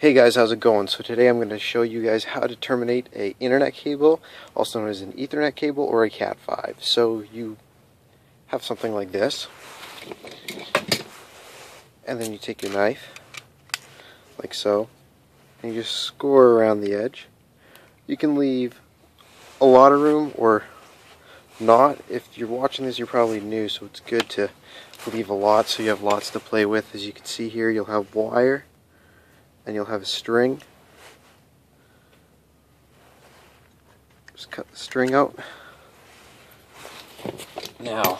Hey guys, how's it going? So today I'm going to show you guys how to terminate a internet cable, also known as an ethernet cable or a Cat5. So you have something like this, and then you take your knife, like so, and you just score around the edge. You can leave a lot of room or not. If you're watching this, you're probably new, so it's good to leave a lot so you have lots to play with. As you can see here, you'll have wire and you'll have a string. Just cut the string out. Now,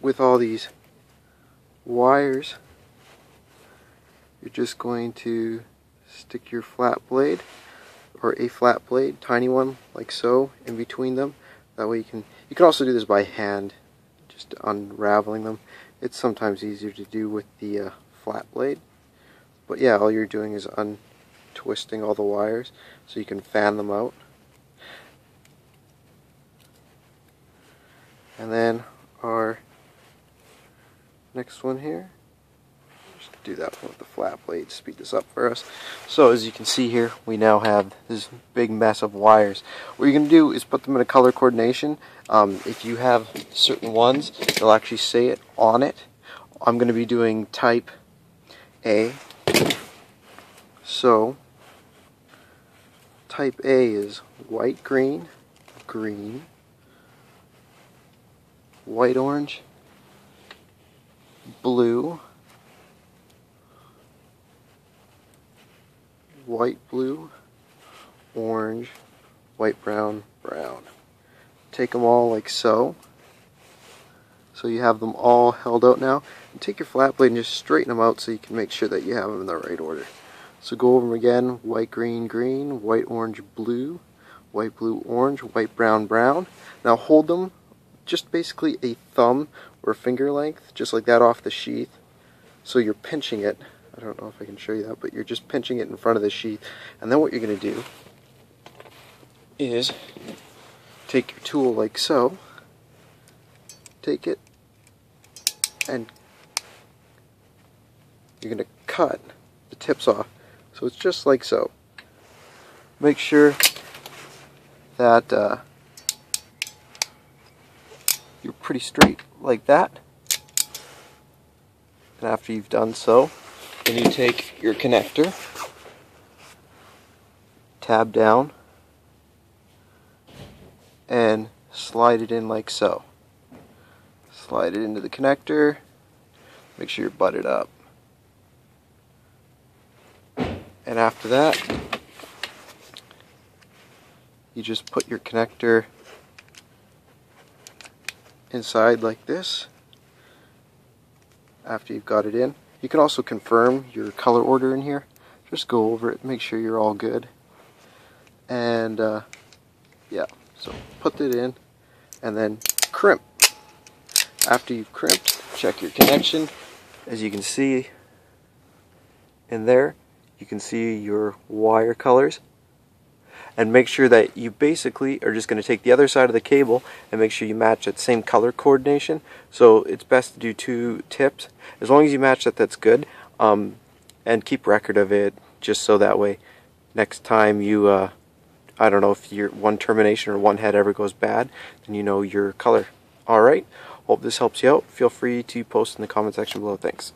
with all these wires, you're just going to stick your flat blade or a flat blade, tiny one like so, in between them. That way you can, you can also do this by hand, just unraveling them. It's sometimes easier to do with the uh, flat blade. But yeah, all you're doing is untwisting all the wires so you can fan them out. And then our next one here, just do that one with the flat blade, speed this up for us. So as you can see here, we now have this big mess of wires. What you're going to do is put them in a color coordination. Um, if you have certain ones, they'll actually say it on it. I'm going to be doing type A so, type A is white green, green, white orange, blue, white blue, orange, white brown, brown. Take them all like so. So you have them all held out now. And take your flat blade and just straighten them out so you can make sure that you have them in the right order. So go over them again, white, green, green, white, orange, blue, white, blue, orange, white, brown, brown. Now hold them just basically a thumb or finger length, just like that off the sheath. So you're pinching it. I don't know if I can show you that, but you're just pinching it in front of the sheath. And then what you're going to do is take your tool like so, take it, and you're going to cut the tips off. So it's just like so. Make sure that uh, you're pretty straight like that. And after you've done so, then you take your connector, tab down, and slide it in like so. Slide it into the connector, make sure you're butted up. And after that, you just put your connector inside like this after you've got it in. You can also confirm your color order in here. Just go over it, make sure you're all good. And uh, yeah, so put it in and then crimp. After you've crimped, check your connection. As you can see in there, you can see your wire colors. And make sure that you basically are just going to take the other side of the cable and make sure you match that same color coordination. So it's best to do two tips. As long as you match that that's good. Um, and keep record of it just so that way next time you uh, I don't know if your one termination or one head ever goes bad then you know your color. Alright hope this helps you out. Feel free to post in the comment section below. Thanks